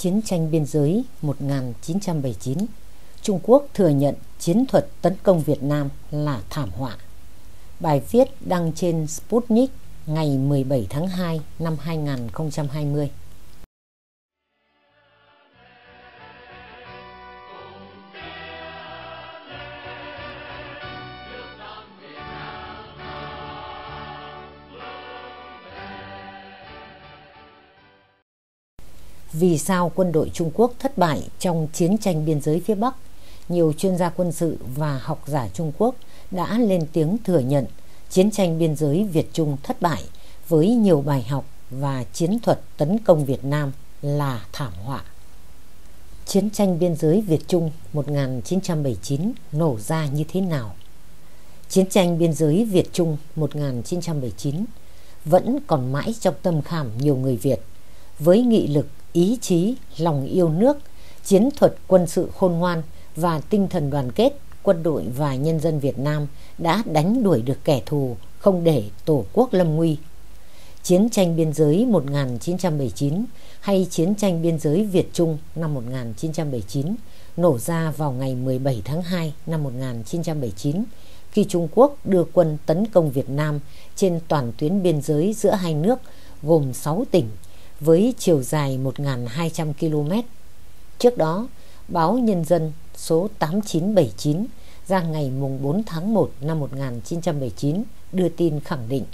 Chiến tranh biên giới 1979 Trung Quốc thừa nhận chiến thuật tấn công Việt Nam là thảm họa. Bài viết đăng trên Sputnik ngày 17 tháng 2 năm 2020. Vì sao quân đội Trung Quốc thất bại trong chiến tranh biên giới phía Bắc? Nhiều chuyên gia quân sự và học giả Trung Quốc đã lên tiếng thừa nhận chiến tranh biên giới Việt Trung thất bại với nhiều bài học và chiến thuật tấn công Việt Nam là thảm họa. Chiến tranh biên giới Việt Trung 1979 nổ ra như thế nào? Chiến tranh biên giới Việt Trung 1979 vẫn còn mãi trong tâm khảm nhiều người Việt với nghị lực ý chí, lòng yêu nước, chiến thuật quân sự khôn ngoan và tinh thần đoàn kết, quân đội và nhân dân Việt Nam đã đánh đuổi được kẻ thù, không để Tổ quốc lâm nguy. Chiến tranh biên giới 1979 hay chiến tranh biên giới Việt Trung năm 1979 nổ ra vào ngày 17 tháng 2 năm 1979 khi Trung Quốc đưa quân tấn công Việt Nam trên toàn tuyến biên giới giữa hai nước gồm 6 tỉnh với chiều dài 1.200 km. Trước đó, báo Nhân dân số 8979 ra ngày 4 tháng 1 năm 1979 đưa tin khẳng định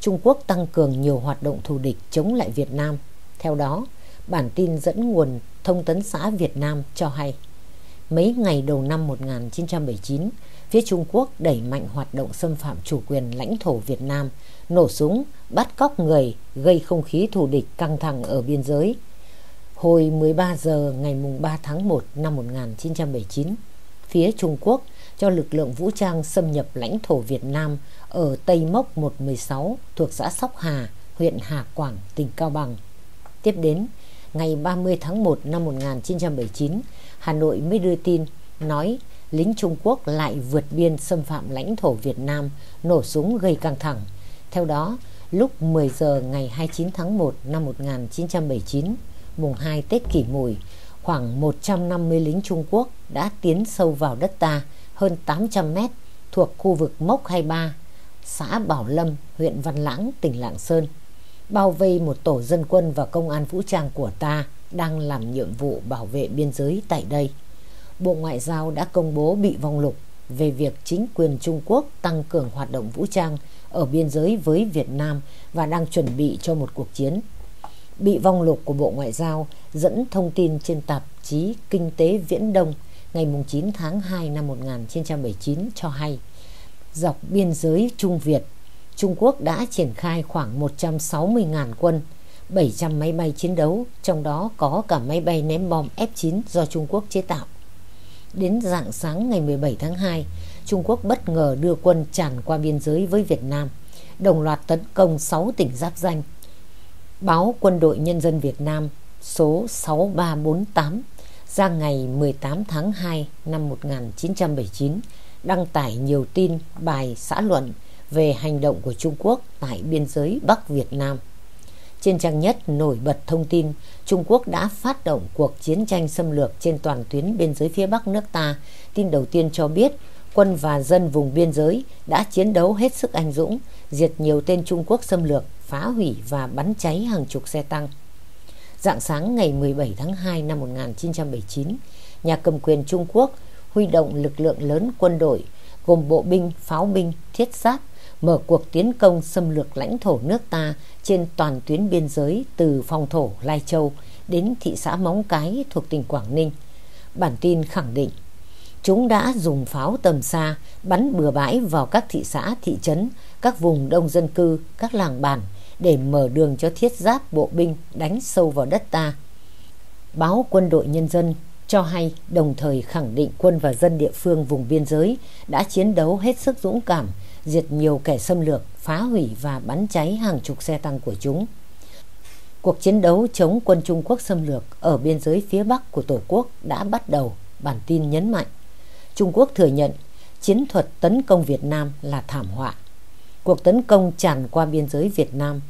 Trung Quốc tăng cường nhiều hoạt động thù địch chống lại Việt Nam. Theo đó, bản tin dẫn nguồn thông tấn xã Việt Nam cho hay mấy ngày đầu năm 1979, phía Trung Quốc đẩy mạnh hoạt động xâm phạm chủ quyền lãnh thổ Việt Nam, nổ súng, bắt cóc người, gây không khí thù địch căng thẳng ở biên giới. Hồi 13 giờ ngày mùng 3 tháng 1 năm 1979, phía Trung Quốc cho lực lượng vũ trang xâm nhập lãnh thổ Việt Nam ở Tây Mốc 116 thuộc xã Sóc Hà, huyện Hà Quảng, tỉnh Cao Bằng. Tiếp đến, ngày 30 tháng 1 năm 1979, Hà Nội mới đưa tin nói lính Trung Quốc lại vượt biên xâm phạm lãnh thổ Việt Nam, nổ súng gây căng thẳng. Theo đó, lúc 10 giờ ngày 29 tháng 1 năm 1979, mùng 2 Tết Kỷ Mùi, khoảng 150 lính Trung Quốc đã tiến sâu vào đất ta hơn 800 mét thuộc khu vực Mốc 23, xã Bảo Lâm, huyện Văn Lãng, tỉnh Lạng Sơn, bao vây một tổ dân quân và công an vũ trang của ta đang làm nhiệm vụ bảo vệ biên giới tại đây. Bộ Ngoại giao đã công bố bị vong lục về việc chính quyền Trung Quốc tăng cường hoạt động vũ trang ở biên giới với Việt Nam và đang chuẩn bị cho một cuộc chiến. Bị vong lục của Bộ Ngoại giao dẫn thông tin trên tạp chí Kinh tế Viễn Đông ngày 9 tháng 2 năm 1979 cho hay dọc biên giới Trung Việt, Trung Quốc đã triển khai khoảng 160.000 quân 700 máy bay chiến đấu, trong đó có cả máy bay ném bom F-9 do Trung Quốc chế tạo. Đến dạng sáng ngày 17 tháng 2, Trung Quốc bất ngờ đưa quân tràn qua biên giới với Việt Nam, đồng loạt tấn công 6 tỉnh giáp danh. Báo Quân đội Nhân dân Việt Nam số 6348 ra ngày 18 tháng 2 năm 1979 đăng tải nhiều tin bài xã luận về hành động của Trung Quốc tại biên giới Bắc Việt Nam. Trên trang nhất nổi bật thông tin Trung Quốc đã phát động cuộc chiến tranh xâm lược trên toàn tuyến biên giới phía Bắc nước ta. Tin đầu tiên cho biết quân và dân vùng biên giới đã chiến đấu hết sức anh dũng, diệt nhiều tên Trung Quốc xâm lược, phá hủy và bắn cháy hàng chục xe tăng. Dạng sáng ngày 17 tháng 2 năm 1979, nhà cầm quyền Trung Quốc huy động lực lượng lớn quân đội gồm bộ binh, pháo binh, thiết giáp mở cuộc tiến công xâm lược lãnh thổ nước ta trên toàn tuyến biên giới từ phòng thổ Lai Châu đến thị xã Móng Cái thuộc tỉnh Quảng Ninh. Bản tin khẳng định chúng đã dùng pháo tầm xa bắn bừa bãi vào các thị xã, thị trấn, các vùng đông dân cư, các làng bản để mở đường cho thiết giáp bộ binh đánh sâu vào đất ta. Báo Quân đội Nhân dân cho hay đồng thời khẳng định quân và dân địa phương vùng biên giới đã chiến đấu hết sức dũng cảm diệt nhiều kẻ xâm lược, phá hủy và bắn cháy hàng chục xe tăng của chúng. Cuộc chiến đấu chống quân Trung Quốc xâm lược ở biên giới phía Bắc của Tổ quốc đã bắt đầu, bản tin nhấn mạnh. Trung Quốc thừa nhận chiến thuật tấn công Việt Nam là thảm họa. Cuộc tấn công tràn qua biên giới Việt Nam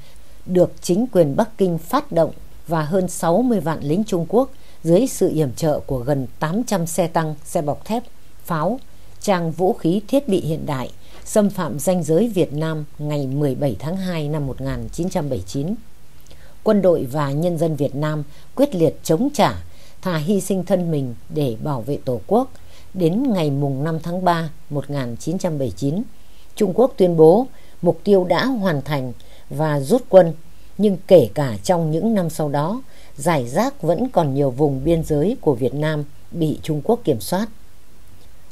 được chính quyền Bắc Kinh phát động và hơn 60 vạn lính Trung Quốc dưới sự yểm trợ của gần 800 xe tăng, xe bọc thép, pháo, trang vũ khí thiết bị hiện đại xâm phạm danh giới Việt Nam ngày 17 tháng 2 năm 1979. Quân đội và nhân dân Việt Nam quyết liệt chống trả, thà hy sinh thân mình để bảo vệ Tổ quốc. Đến ngày mùng 5 tháng 3 1979, Trung Quốc tuyên bố mục tiêu đã hoàn thành và rút quân. Nhưng kể cả trong những năm sau đó, giải rác vẫn còn nhiều vùng biên giới của Việt Nam bị Trung Quốc kiểm soát.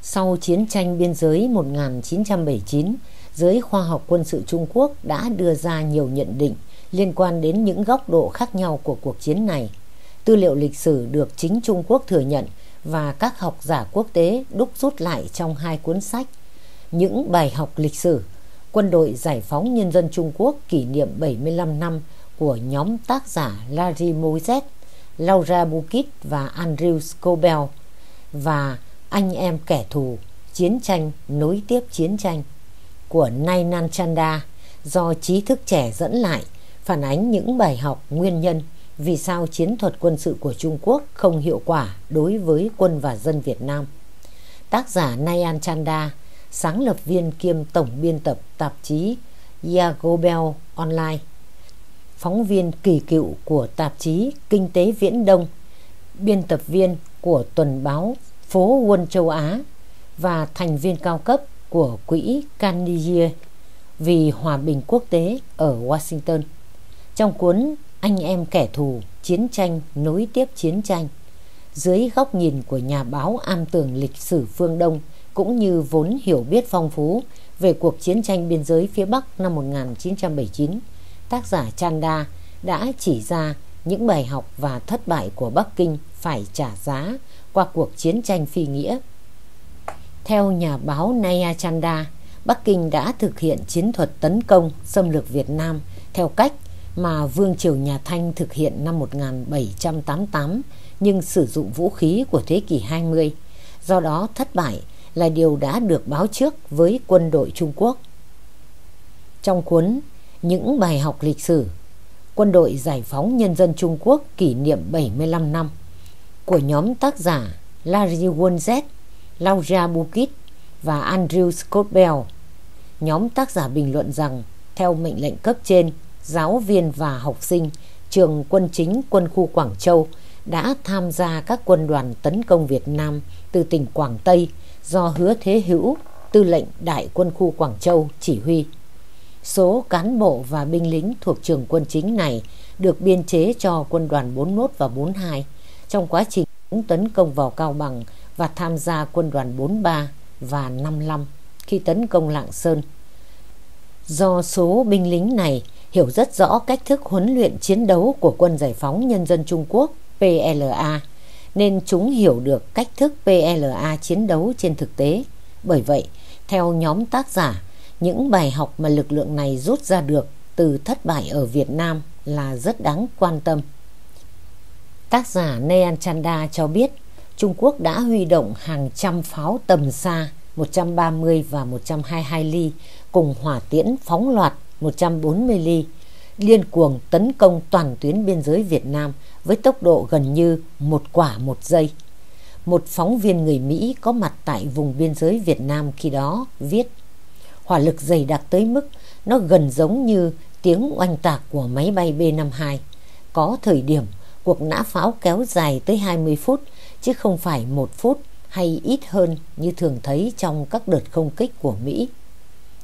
Sau chiến tranh biên giới 1979, giới khoa học quân sự Trung Quốc đã đưa ra nhiều nhận định liên quan đến những góc độ khác nhau của cuộc chiến này. Tư liệu lịch sử được chính Trung Quốc thừa nhận và các học giả quốc tế đúc rút lại trong hai cuốn sách. Những bài học lịch sử, Quân đội Giải phóng Nhân dân Trung Quốc kỷ niệm 75 năm của nhóm tác giả Larry Moses, Laura Bukit và Andrew Scobell và anh em kẻ thù, chiến tranh nối tiếp chiến tranh của Nainan Chanda do trí thức trẻ dẫn lại phản ánh những bài học nguyên nhân vì sao chiến thuật quân sự của Trung Quốc không hiệu quả đối với quân và dân Việt Nam. Tác giả Nayan Chanda, sáng lập viên kiêm tổng biên tập tạp chí Yagobel Online, phóng viên kỳ cựu của tạp chí Kinh tế Viễn Đông, biên tập viên của tuần báo phố Quân châu Á và thành viên cao cấp của quỹ Carnegie vì hòa bình quốc tế ở Washington. Trong cuốn anh em kẻ thù, chiến tranh nối tiếp chiến tranh, dưới góc nhìn của nhà báo am tường lịch sử phương Đông cũng như vốn hiểu biết phong phú về cuộc chiến tranh biên giới phía Bắc năm 1979, tác giả Chanda đã chỉ ra những bài học và thất bại của Bắc Kinh phải trả giá qua cuộc chiến tranh phi nghĩa. Theo nhà báo Naya Chanda, Bắc Kinh đã thực hiện chiến thuật tấn công xâm lược Việt Nam theo cách mà Vương triều nhà Thanh thực hiện năm 1788 nhưng sử dụng vũ khí của thế kỷ 20. Do đó thất bại là điều đã được báo trước với quân đội Trung Quốc. Trong cuốn Những bài học lịch sử, Quân đội Giải phóng Nhân dân Trung Quốc kỷ niệm 75 năm của nhóm tác giả Larry Wonzet, Laura Bukit và Andrew Scott Bell. Nhóm tác giả bình luận rằng theo mệnh lệnh cấp trên, giáo viên và học sinh trường quân chính quân khu Quảng Châu đã tham gia các quân đoàn tấn công Việt Nam từ tỉnh Quảng Tây do Hứa Thế Hữu, tư lệnh Đại quân khu Quảng Châu chỉ huy. Số cán bộ và binh lính thuộc trường quân chính này được biên chế cho quân đoàn 41 và 42 trong quá trình tấn công vào Cao Bằng và tham gia quân đoàn 43 và 55 khi tấn công Lạng Sơn. Do số binh lính này hiểu rất rõ cách thức huấn luyện chiến đấu của quân giải phóng nhân dân Trung Quốc PLA nên chúng hiểu được cách thức PLA chiến đấu trên thực tế. Bởi vậy, theo nhóm tác giả, những bài học mà lực lượng này rút ra được từ thất bại ở Việt Nam là rất đáng quan tâm. Tác giả Nean Chanda cho biết Trung Quốc đã huy động hàng trăm pháo tầm xa 130 và 122 ly cùng hỏa tiễn phóng loạt 140 ly liên cuồng tấn công toàn tuyến biên giới Việt Nam với tốc độ gần như một quả một giây. Một phóng viên người Mỹ có mặt tại vùng biên giới Việt Nam khi đó viết hỏa lực dày đặc tới mức nó gần giống như tiếng oanh tạc của máy bay B-52. Có thời điểm cuộc nã pháo kéo dài tới 20 phút chứ không phải một phút hay ít hơn như thường thấy trong các đợt không kích của Mỹ.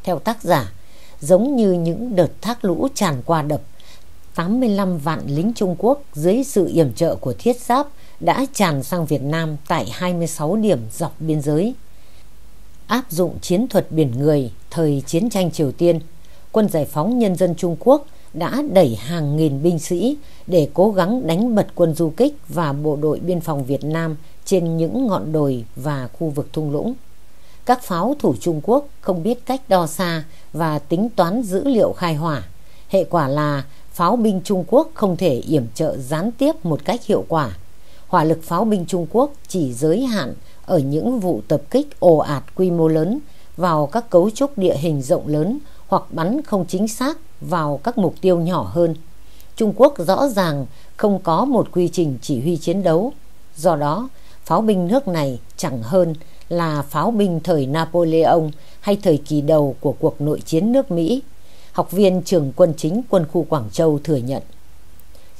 Theo tác giả, giống như những đợt thác lũ tràn qua đập, 85 vạn lính Trung Quốc dưới sự yểm trợ của thiết giáp đã tràn sang Việt Nam tại 26 điểm dọc biên giới. Áp dụng chiến thuật biển người thời chiến tranh Triều Tiên, quân giải phóng nhân dân Trung Quốc đã đẩy hàng nghìn binh sĩ để cố gắng đánh bật quân du kích và bộ đội biên phòng Việt Nam trên những ngọn đồi và khu vực thung lũng. Các pháo thủ Trung Quốc không biết cách đo xa và tính toán dữ liệu khai hỏa. Hệ quả là pháo binh Trung Quốc không thể yểm trợ gián tiếp một cách hiệu quả. Hỏa lực pháo binh Trung Quốc chỉ giới hạn ở những vụ tập kích ồ ạt quy mô lớn vào các cấu trúc địa hình rộng lớn hoặc bắn không chính xác vào các mục tiêu nhỏ hơn. Trung Quốc rõ ràng không có một quy trình chỉ huy chiến đấu. Do đó, pháo binh nước này chẳng hơn là pháo binh thời Napoleon hay thời kỳ đầu của cuộc nội chiến nước Mỹ. Học viên trường quân chính quân khu Quảng Châu thừa nhận.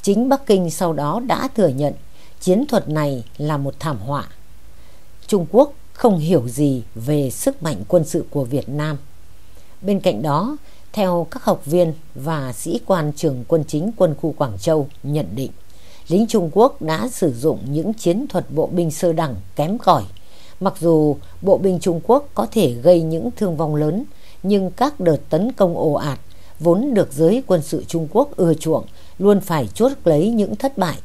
Chính Bắc Kinh sau đó đã thừa nhận chiến thuật này là một thảm họa. Trung Quốc không hiểu gì về sức mạnh quân sự của Việt Nam. Bên cạnh đó, theo các học viên và sĩ quan trường quân chính quân khu Quảng Châu nhận định, lính Trung Quốc đã sử dụng những chiến thuật bộ binh sơ đẳng kém cỏi. Mặc dù bộ binh Trung Quốc có thể gây những thương vong lớn, nhưng các đợt tấn công ồ ạt vốn được giới quân sự Trung Quốc ưa chuộng luôn phải chốt lấy những thất bại.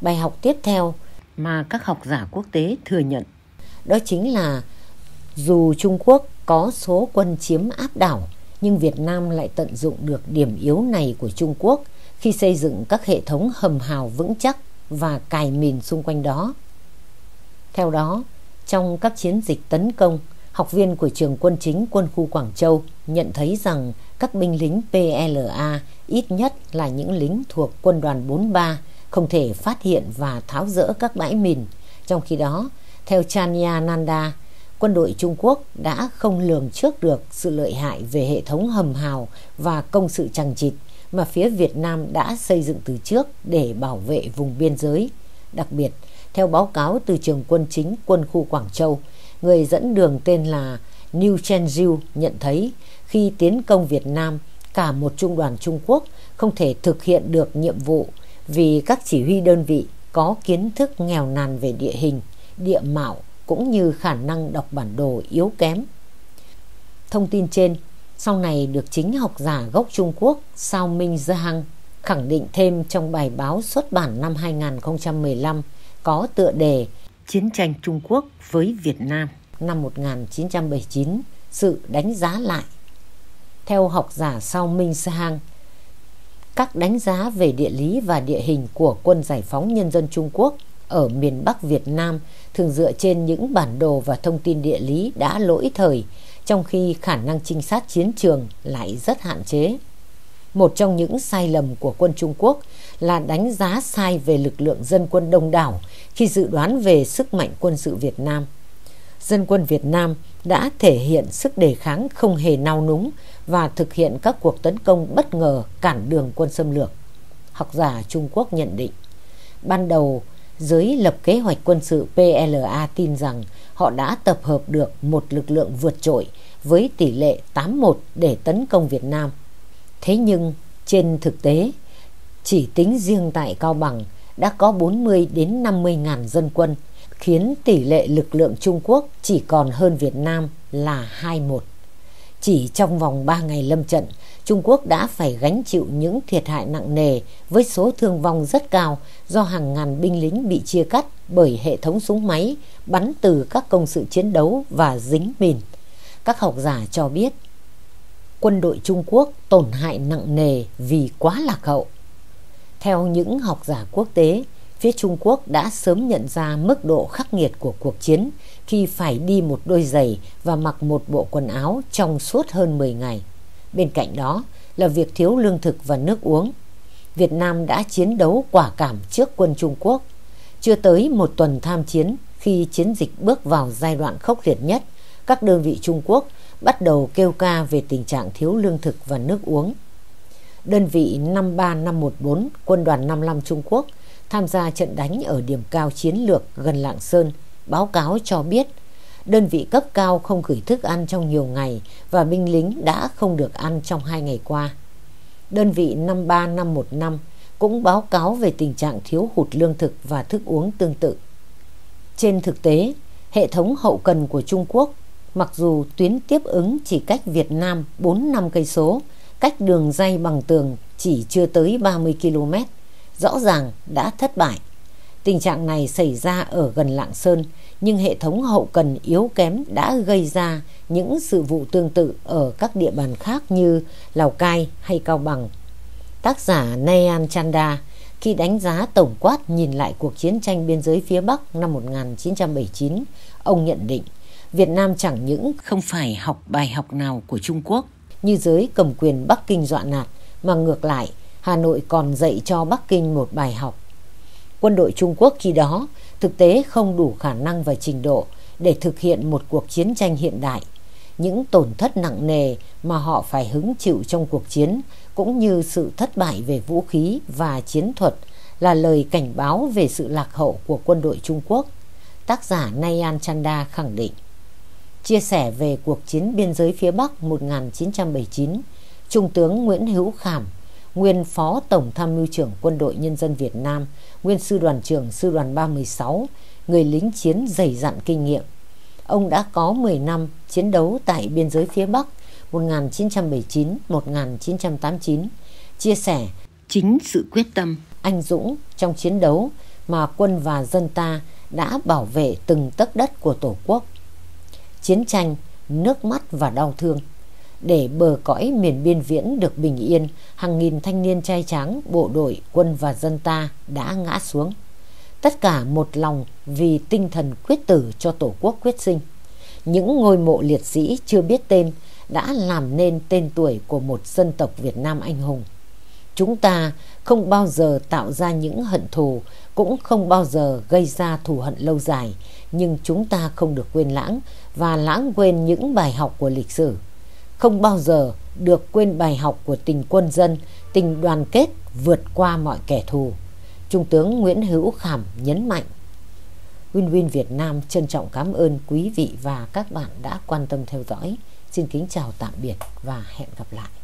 Bài học tiếp theo mà các học giả quốc tế thừa nhận đó chính là dù Trung Quốc có số quân chiếm áp đảo nhưng Việt Nam lại tận dụng được điểm yếu này của Trung Quốc khi xây dựng các hệ thống hầm hào vững chắc và cài mìn xung quanh đó. Theo đó, trong các chiến dịch tấn công, học viên của trường quân chính quân khu Quảng Châu nhận thấy rằng các binh lính PLA ít nhất là những lính thuộc quân đoàn 43 không thể phát hiện và tháo rỡ các bãi mìn. Trong khi đó, theo Chania Nanda, quân đội Trung Quốc đã không lường trước được sự lợi hại về hệ thống hầm hào và công sự chằng chịt mà phía Việt Nam đã xây dựng từ trước để bảo vệ vùng biên giới. Đặc biệt, theo báo cáo từ trường quân chính quân khu Quảng Châu, người dẫn đường tên là New Chen Jiu nhận thấy khi tiến công Việt Nam, cả một trung đoàn Trung Quốc không thể thực hiện được nhiệm vụ vì các chỉ huy đơn vị có kiến thức nghèo nàn về địa hình, địa mạo cũng như khả năng đọc bản đồ yếu kém. Thông tin trên sau này được chính học giả gốc Trung Quốc Sao Minh Giang khẳng định thêm trong bài báo xuất bản năm 2015 có tựa đề Chiến tranh Trung Quốc với Việt Nam năm 1979, sự đánh giá lại. Theo học giả Sao Minh Sang, các đánh giá về địa lý và địa hình của quân giải phóng nhân dân Trung Quốc ở miền Bắc Việt Nam thường dựa trên những bản đồ và thông tin địa lý đã lỗi thời, trong khi khả năng trinh sát chiến trường lại rất hạn chế. Một trong những sai lầm của quân Trung Quốc là đánh giá sai về lực lượng dân quân đông đảo khi dự đoán về sức mạnh quân sự Việt Nam. Dân quân Việt Nam đã thể hiện sức đề kháng không hề nao núng và thực hiện các cuộc tấn công bất ngờ cản đường quân xâm lược. Học giả Trung Quốc nhận định, ban đầu giới lập kế hoạch quân sự PLA tin rằng họ đã tập hợp được một lực lượng vượt trội với tỷ lệ 8:1 để tấn công Việt Nam. Thế nhưng trên thực tế, chỉ tính riêng tại Cao Bằng đã có 40 đến 50 ngàn dân quân, khiến tỷ lệ lực lượng Trung Quốc chỉ còn hơn Việt Nam là 2-1. Chỉ trong vòng 3 ngày lâm trận, Trung Quốc đã phải gánh chịu những thiệt hại nặng nề với số thương vong rất cao do hàng ngàn binh lính bị chia cắt bởi hệ thống súng máy bắn từ các công sự chiến đấu và dính mìn. Các học giả cho biết quân đội Trung Quốc tổn hại nặng nề vì quá lạc hậu. Theo những học giả quốc tế, phía Trung Quốc đã sớm nhận ra mức độ khắc nghiệt của cuộc chiến khi phải đi một đôi giày và mặc một bộ quần áo trong suốt hơn 10 ngày. Bên cạnh đó là việc thiếu lương thực và nước uống. Việt Nam đã chiến đấu quả cảm trước quân Trung Quốc. Chưa tới một tuần tham chiến khi chiến dịch bước vào giai đoạn khốc liệt nhất, các đơn vị Trung Quốc bắt đầu kêu ca về tình trạng thiếu lương thực và nước uống. Đơn vị 53514 quân đoàn 55 Trung Quốc tham gia trận đánh ở điểm cao chiến lược gần Lạng Sơn báo cáo cho biết đơn vị cấp cao không gửi thức ăn trong nhiều ngày và binh lính đã không được ăn trong hai ngày qua. Đơn vị 53515 cũng báo cáo về tình trạng thiếu hụt lương thực và thức uống tương tự. Trên thực tế, hệ thống hậu cần của Trung Quốc mặc dù tuyến tiếp ứng chỉ cách Việt Nam 4 năm cây số, cách đường dây bằng tường chỉ chưa tới 30 km, rõ ràng đã thất bại. Tình trạng này xảy ra ở gần Lạng Sơn, nhưng hệ thống hậu cần yếu kém đã gây ra những sự vụ tương tự ở các địa bàn khác như Lào Cai hay Cao Bằng. Tác giả Nayan Chanda khi đánh giá tổng quát nhìn lại cuộc chiến tranh biên giới phía Bắc năm 1979, ông nhận định Việt Nam chẳng những không phải học bài học nào của Trung Quốc như giới cầm quyền Bắc Kinh dọa nạt, mà ngược lại Hà Nội còn dạy cho Bắc Kinh một bài học. Quân đội Trung Quốc khi đó thực tế không đủ khả năng và trình độ để thực hiện một cuộc chiến tranh hiện đại. Những tổn thất nặng nề mà họ phải hứng chịu trong cuộc chiến cũng như sự thất bại về vũ khí và chiến thuật là lời cảnh báo về sự lạc hậu của quân đội Trung Quốc. Tác giả Nayan Chanda khẳng định. Chia sẻ về cuộc chiến biên giới phía Bắc 1979, Trung tướng Nguyễn Hữu Khảm, nguyên Phó Tổng Tham mưu trưởng Quân đội Nhân dân Việt Nam, nguyên Sư đoàn trưởng Sư đoàn 316, người lính chiến dày dặn kinh nghiệm. Ông đã có 10 năm chiến đấu tại biên giới phía Bắc 1979-1989, chia sẻ chính sự quyết tâm, anh dũng trong chiến đấu mà quân và dân ta đã bảo vệ từng tấc đất của Tổ quốc. Chiến tranh, nước mắt và đau thương. Để bờ cõi miền biên viễn được bình yên, hàng nghìn thanh niên trai tráng, bộ đội, quân và dân ta đã ngã xuống. Tất cả một lòng vì tinh thần quyết tử cho Tổ quốc quyết sinh. Những ngôi mộ liệt sĩ chưa biết tên đã làm nên tên tuổi của một dân tộc Việt Nam anh hùng. Chúng ta không bao giờ tạo ra những hận thù, cũng không bao giờ gây ra thù hận lâu dài, nhưng chúng ta không được quên lãng và lãng quên những bài học của lịch sử. Không bao giờ được quên bài học của tình quân dân, tình đoàn kết vượt qua mọi kẻ thù. Trung tướng Nguyễn Hữu Khảm nhấn mạnh. Win Win Việt Nam trân trọng cảm ơn quý vị và các bạn đã quan tâm theo dõi. Xin kính chào tạm biệt và hẹn gặp lại.